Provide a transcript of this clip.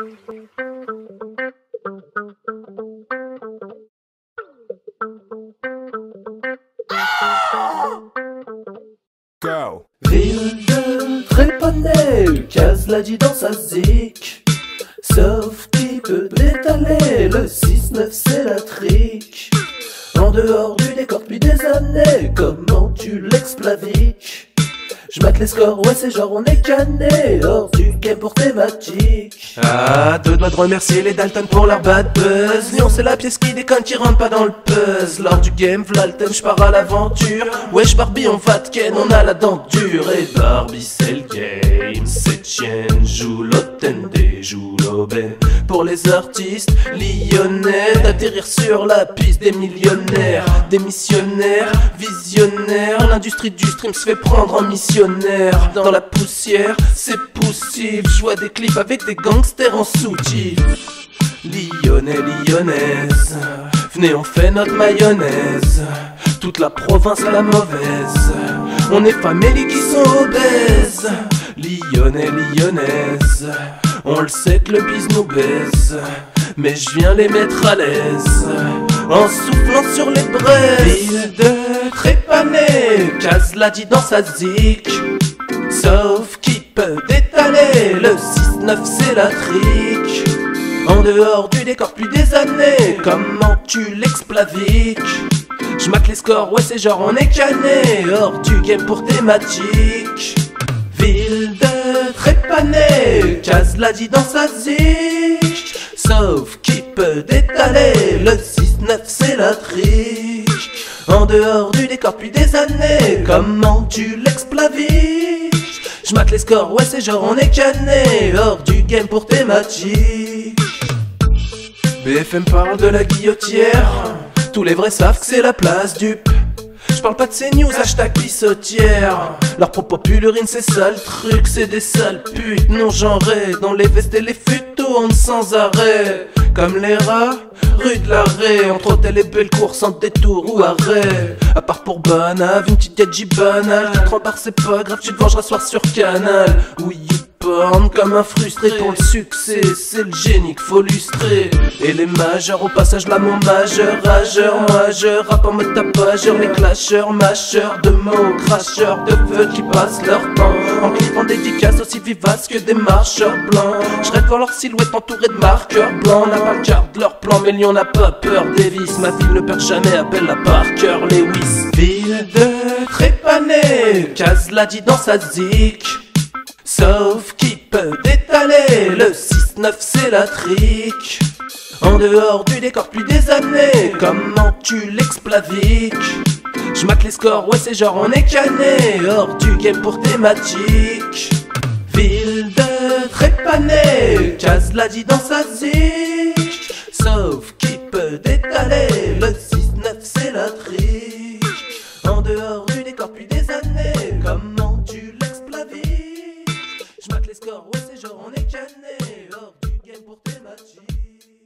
Go. Ville de trépaner, casse l'a dit dans sa zik. Sauf qui peut détaler, le 6-9 c'est la trique. En dehors du décor depuis des années, comment tu l'explaviques je mate les scores, ouais c'est genre on est cané. Hors du game pour thématique. Ah, deux doigts de remercier les Dalton pour leur bad buzz. Lyon c'est la pièce qui déconne qui rentre pas dans le buzz Lors du game, Vlalton, je pars à l'aventure. Wesh Barbie on va ken, on a la dent dure. Et Barbie c'est le game, c'est tienne Joue l'Otende, joue l'Aubé. Pour les artistes lyonnais D'atterrir sur la piste des millionnaires. Des missionnaires, visionnaires L'industrie du stream se fait prendre en mission dans la poussière, c'est poussif. Je vois des clips avec des gangsters en soutif. Lyonnais, lyonnaise, venez on fait notre mayonnaise. Toute la province la mauvaise. On est familles qui sont obèses. Lyonnais, lyonnaise, on le sait que le bis nous baise. Mais je viens les mettre à l'aise en soufflant sur les braises. de trépaner, casse l'a dit dans sa zik. Sauf qui peut détaler, le 6-9 c'est la trique. En dehors du décor plus des années, comment tu l'explaviques? Je les scores, ouais c'est genre on est cané, hors du game pour thématique. Ville de trépaner, casse l'a dit dans sa zik. Sauf qui peut détaler, le 6-9 c'est la trique. En dehors du décor depuis des années, comment tu l'explaviques? Je les scores, ouais c'est genre on est cané, hors du game pour thématique. BFM parle de la guillotière, tous les vrais savent que c'est la place du je parle pas de ces news, hashtag pissotière. Leur propos c'est ça le truc, c'est des sales putes non genrées. Dans les vestes et les fûts tournent sans arrêt. Comme les rats, rue de l'arrêt. Entre hôtel et belle course, en détour ou arrêt. À part pour Banave, une petite gadget banale. Tu te c'est pas grave, tu te vengeras soir sur Canal. Oui, comme un frustré pour le succès, c'est le génie qu'il faut lustrer. Et les majeurs, au passage là mon majeur, rageur, majeur, rap en mode tapageur, les clasheurs, mâcheurs de mots, cracheurs de feu qui passent leur temps. En clipant dédicaces aussi vivaces que des marcheurs blancs? Je rêve leur silhouette entourée de marqueurs blancs. n'a pas de leur plan, mais Lyon n'a pas peur Davis. Ma ville ne perd jamais, appelle la Parker Lewis. Ville de trépané, Case l'a dit dans sa zik. Sauf qui peut détaler, le 6-9 c'est la trique. En dehors du décor depuis des années, comment tu l'explaviques Je mate les scores, ouais c'est genre on est cané, hors du game pour thématique. Ville de Trépané, Chaz l'a dit dans sa zik, sauf qui peut détaler, le 6-9 c'est la triche. En dehors du décor depuis des années, comment tu l'explaviques Je mate les scores, ouais c'est genre on est cané, hors du game pour thématique.